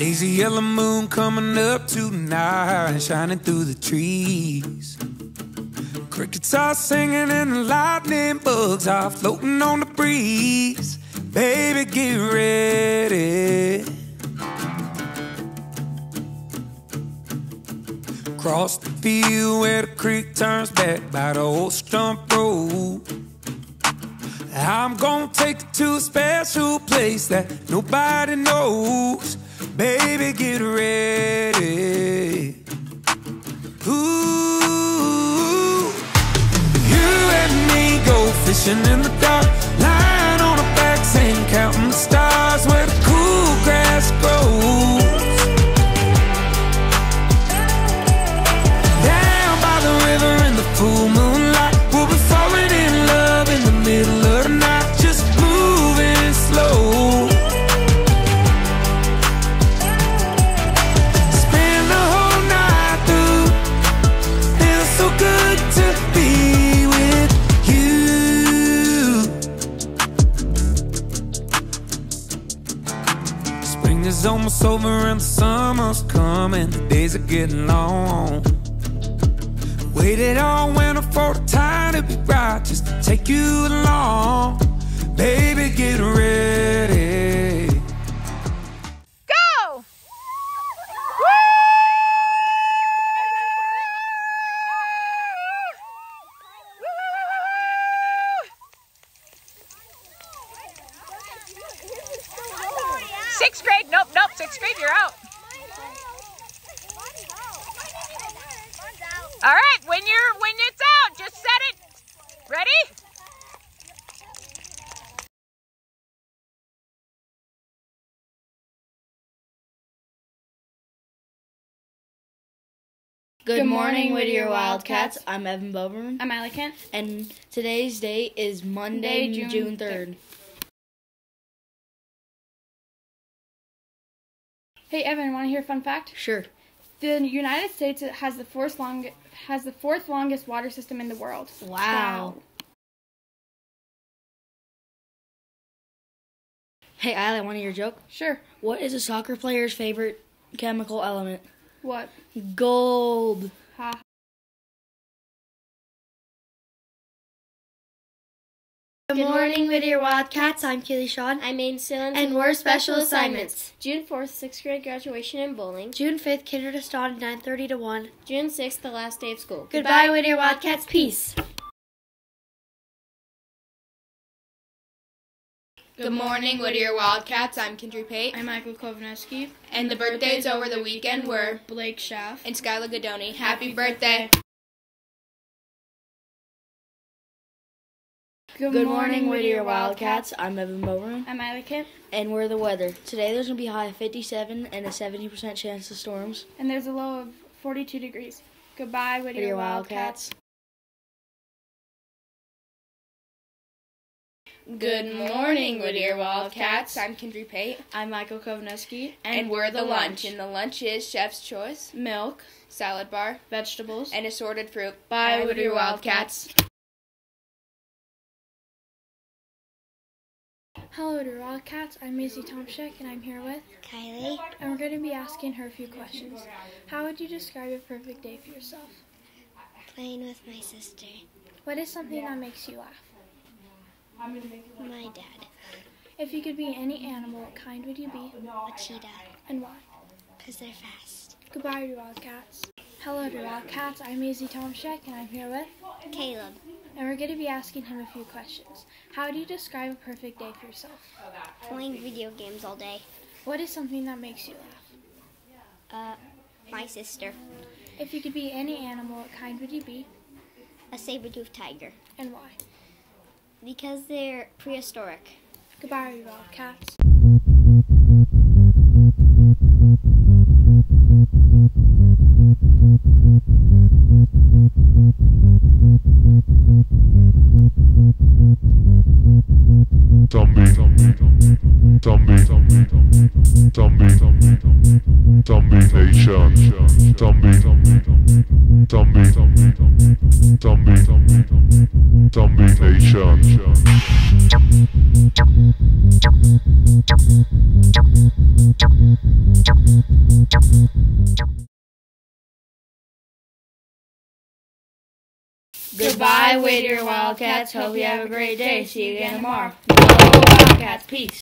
Lazy yellow moon coming up tonight, and shining through the trees. Crickets are singing and the lightning bugs are floating on the breeze. Baby, get ready. Cross the field where the creek turns back by the old stump road. I'm gonna take you to a special place that nobody knows. Baby, get ready. Ooh, you and me go fishing in the dark, Spring is almost over and the summer's coming. The days are getting long. Waited all winter for the time to be right, just to take you along. Baby, get ready. Nope, nope. Sixth you're out. All right, when you're when it's out, just set it. Ready? Good morning, Whittier Wildcats. I'm Evan Boberman, I'm Allie Kent. and today's date is Monday, Monday, June June 3rd. Hey Evan, want to hear a fun fact? Sure. The United States has the fourth long has the fourth longest water system in the world. Wow. Hey, Allie, want to hear a joke? Sure. What is a soccer player's favorite chemical element? What? Gold. Ha. Good morning, Whittier Wildcats. I'm Keely Shawn. I'm Aiden Stillins. And we're special assignments. June 4th, 6th grade graduation in bowling. June 5th, kinder to start 9.30 to 1. June 6th, the last day of school. Goodbye, Whittier Wildcats. Peace. Good morning, Whittier Wildcats. I'm Kendry Pate. I'm Michael Kovneski. And the birthdays over the weekend were Blake Schaff. and Skyla Godoni. Happy birthday. Good, morning, Whittier Wildcats. I'm Evan Boberman, I'm Miley Kip, and we're the weather. Today there's gonna be a high of 57 and a 70% chance of storms. and there's a low of 42 degrees. Goodbye, Whittier, Whittier Wildcats. Wildcats. Good morning, Whittier Wildcats. I'm Kendry Pate, I'm Michael Kovneski. and, we're the lunch. And the lunch is chef's choice, milk, salad bar, vegetables. and assorted fruit. Bye, Bye, Whittier Wildcats. Hello, Whittier Wildcats. I'm Maisie Tomczyk, and I'm here with, Kylie, and we're going to be asking her a few questions. How would you describe a perfect day for yourself? playing with my sister, What is something that makes you laugh? my dad, If you could be any animal, what kind would you be, a cheetah, and why? because they're fast. Goodbye, Whittier Wildcats. Hello, Whittier Wildcats. I'm Maisie Tomczyk, and I'm here with, Caleb, and we're going to be asking him a few questions. How do you describe a perfect day for yourself? playing video games all day. What is something that makes you laugh? Uh, my sister, If you could be any animal, what kind would you be, a saber-toothed tiger, and why? because they're prehistoric. Goodbye, Whittier Wildcats. Zombie, zombie, zombie, zombie, nation, zombie, zombie, zombie, zombie, nation. Goodbye, Whittier Wildcats. Hope you have a great day. See you again tomorrow. Wildcats. Peace.